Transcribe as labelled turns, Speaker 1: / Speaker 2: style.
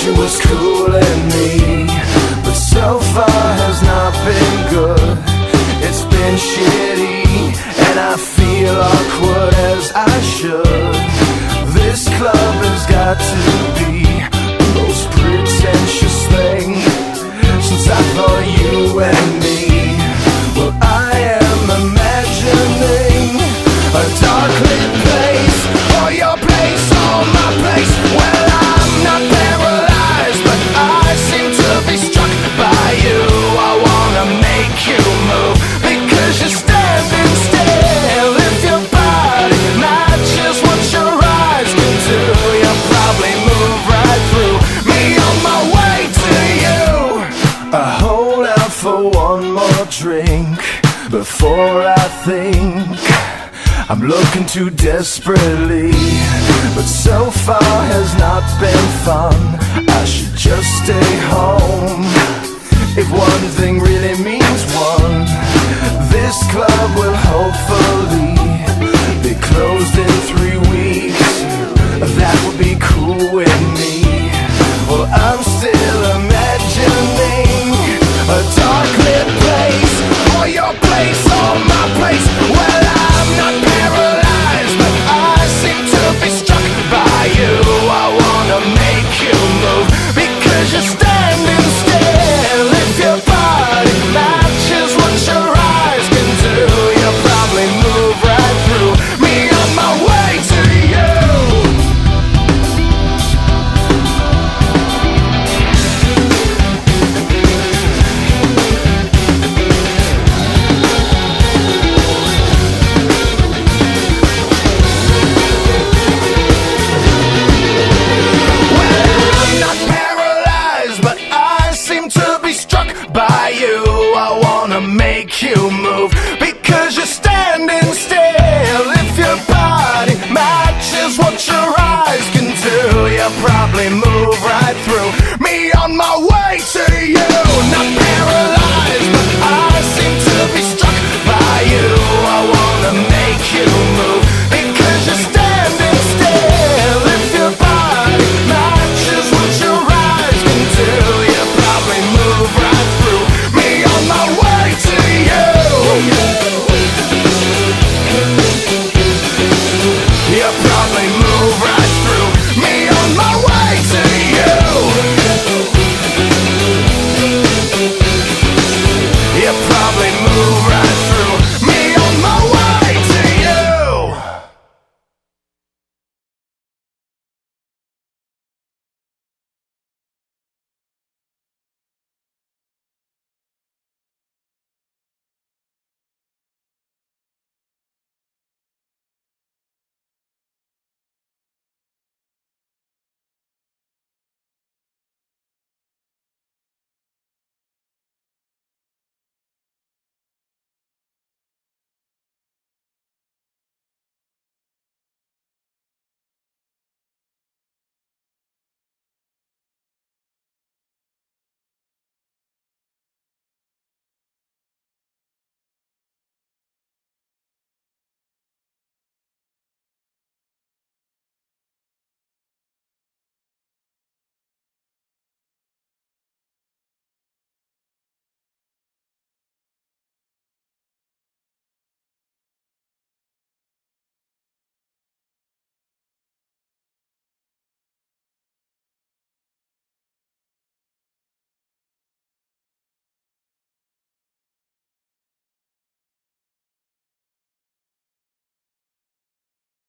Speaker 1: she was cool in me. But so far has not been good. It's been shitty And I feel awkward as I should. This club has got to be The most pretentious thing Since I thought you and for one more drink before I think. I'm looking too desperately But so far has not been fun. I should just stay home. If one my way to you. Not